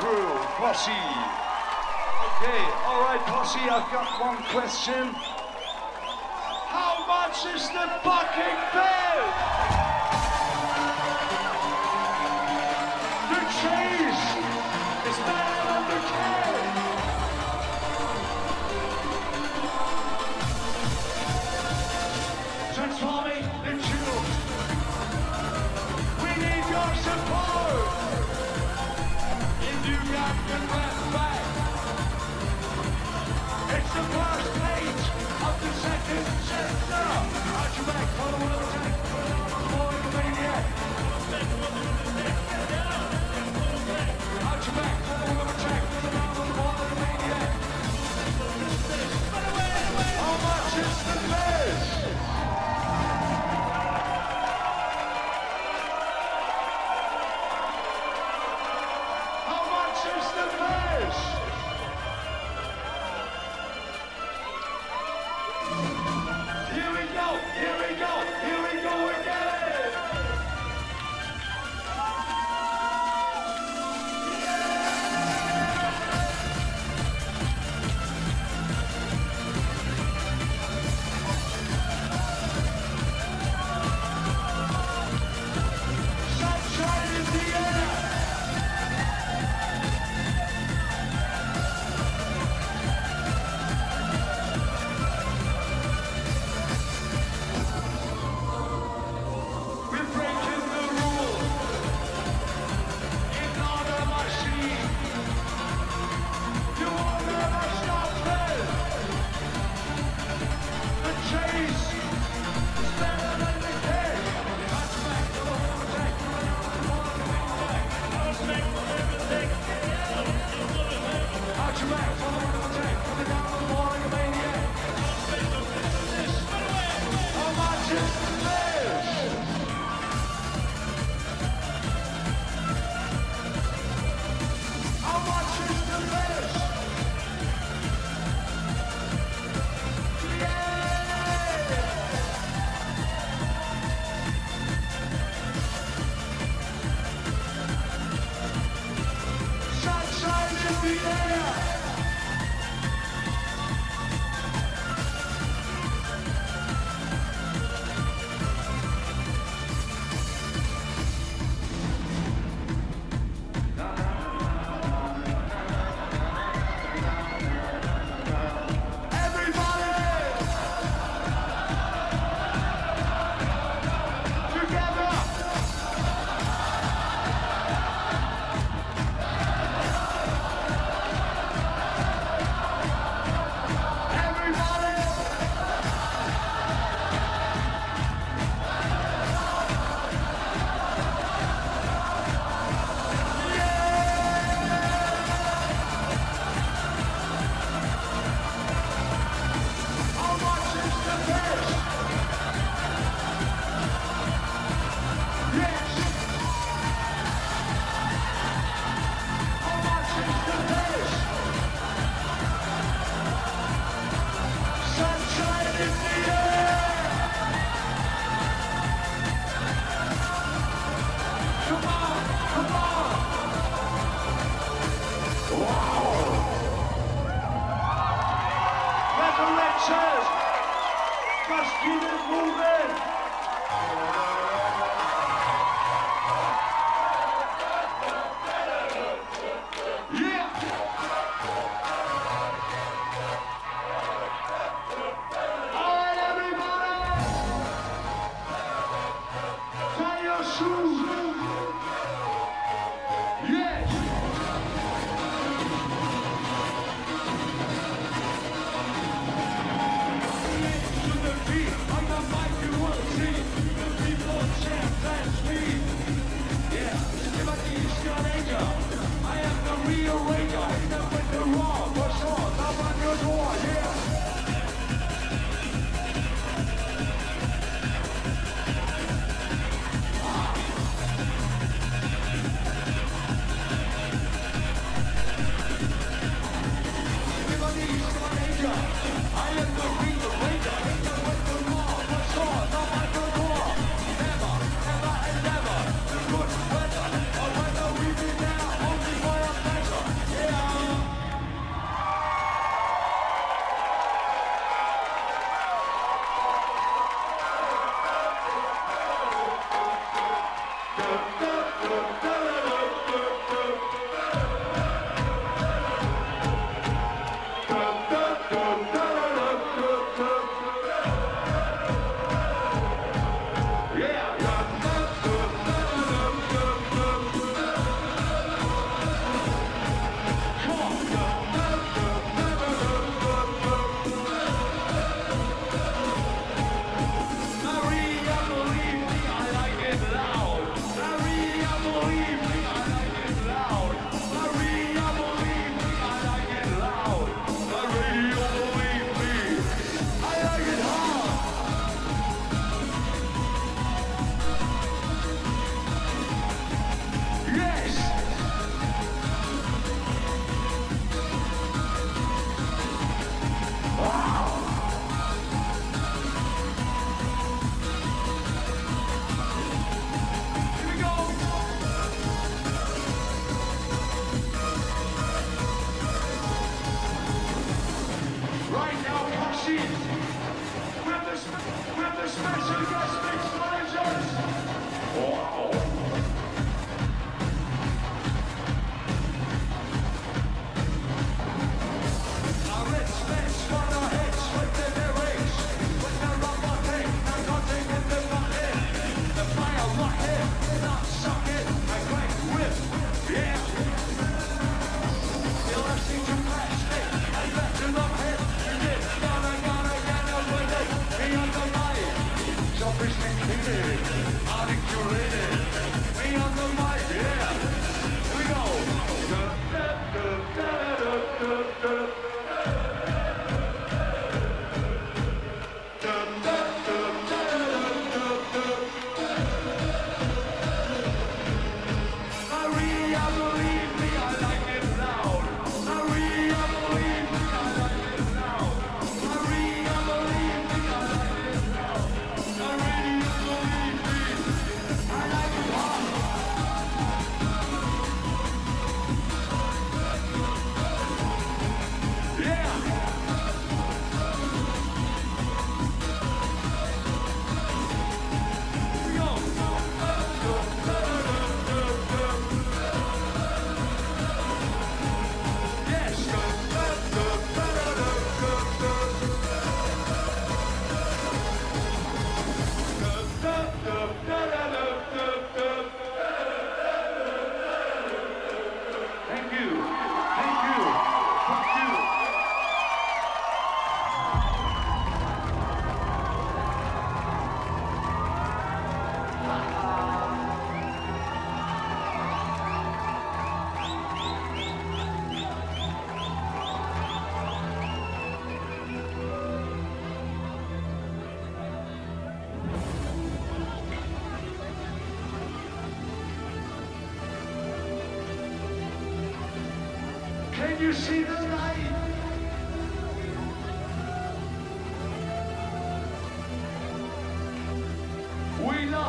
crew, posse. Okay, all right, posse, I've got one question. How much is the fucking bill?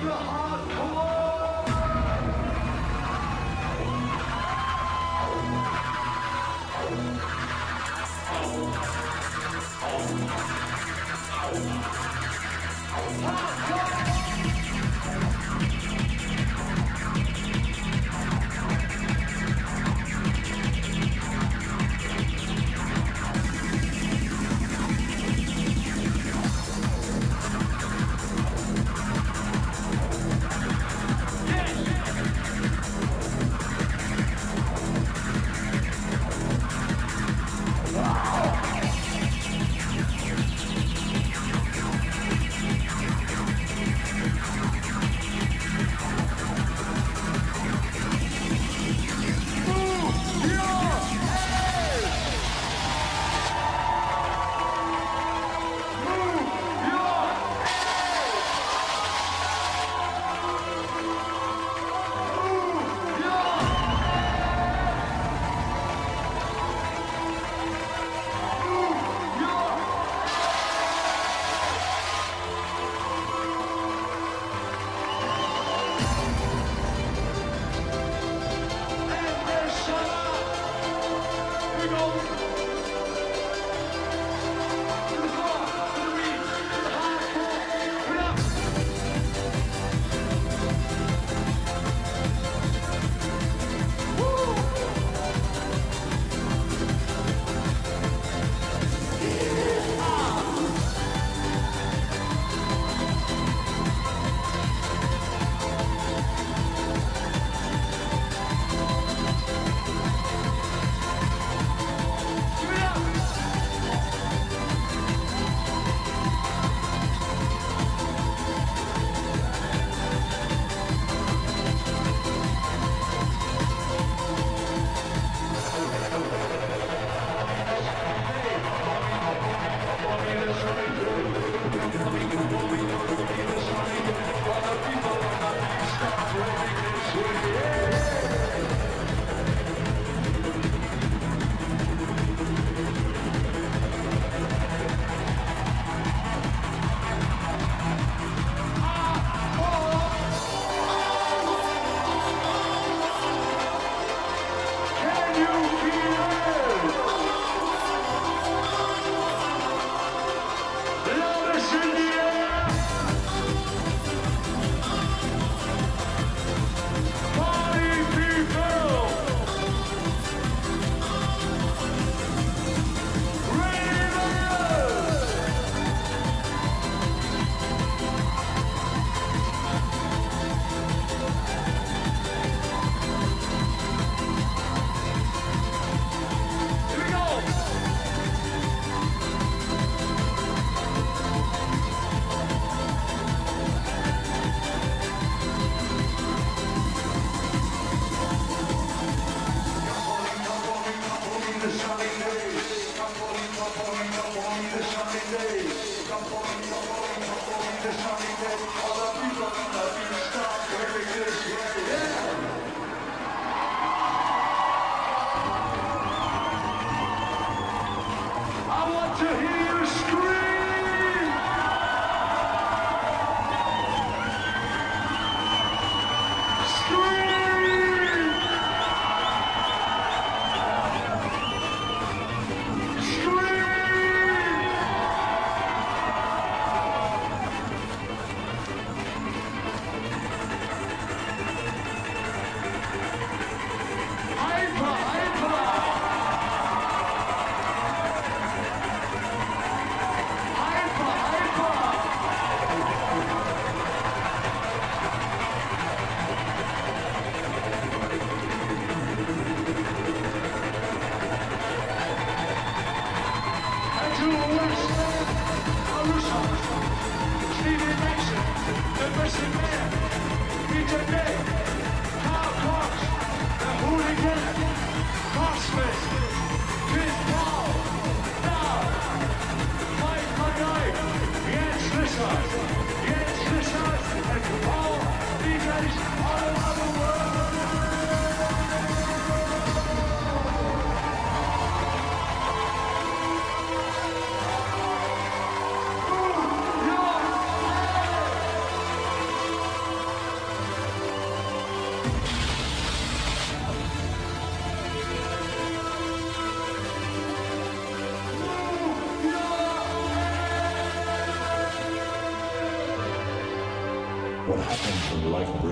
We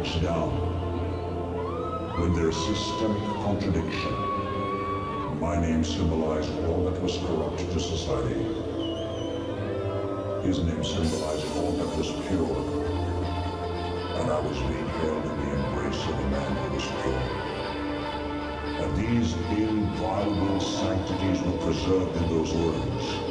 breaks down? When there's systemic contradiction. My name symbolized all that was corrupt to society. His name symbolized all that was pure. And I was being held in the embrace of a man who was pure. And these inviolable sanctities were preserved in those words.